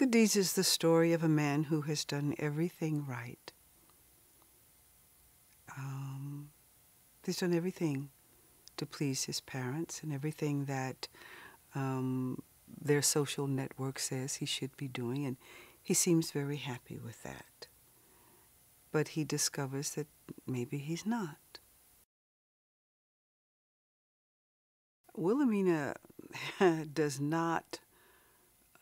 Good Deeds is the story of a man who has done everything right. Um, he's done everything to please his parents and everything that um, their social network says he should be doing, and he seems very happy with that. But he discovers that maybe he's not. Wilhelmina does not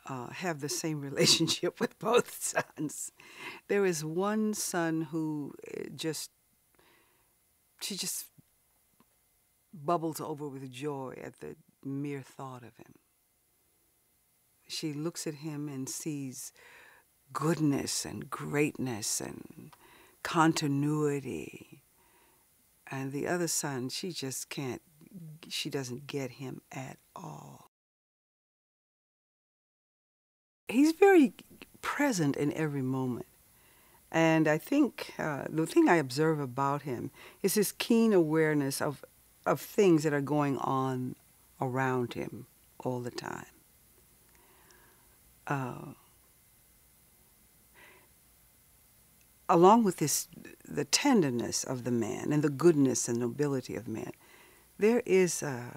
uh, have the same relationship with both sons. There is one son who uh, just, she just bubbles over with joy at the mere thought of him. She looks at him and sees goodness and greatness and continuity. And the other son, she just can't, she doesn't get him at all he's very present in every moment. And I think uh, the thing I observe about him is his keen awareness of, of things that are going on around him all the time. Uh, along with this, the tenderness of the man and the goodness and nobility of man, there is uh,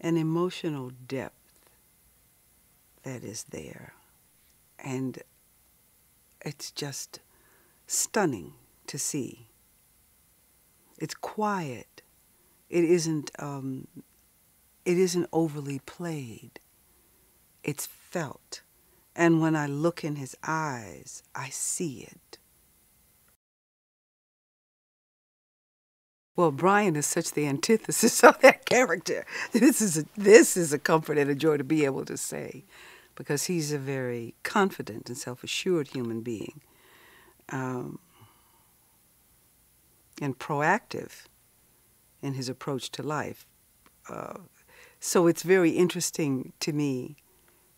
an emotional depth that is there. And it's just stunning to see. It's quiet. It isn't, um, it isn't overly played. It's felt. And when I look in his eyes, I see it. Well, Brian is such the antithesis of that character. This is a, this is a comfort and a joy to be able to say because he's a very confident and self assured human being um, and proactive in his approach to life. Uh, so it's very interesting to me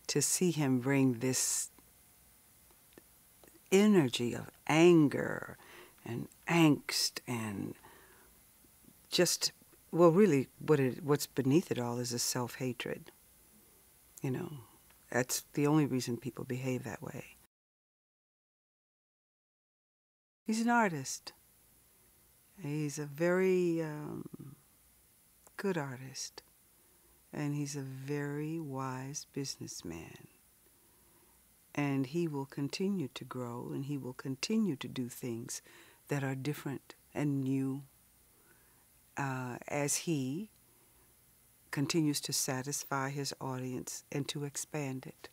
to see him bring this energy of anger and angst and just well really what it, what's beneath it all is a self-hatred you know that's the only reason people behave that way. He's an artist. He's a very um, good artist. And he's a very wise businessman. And he will continue to grow and he will continue to do things that are different and new uh, as he continues to satisfy his audience and to expand it.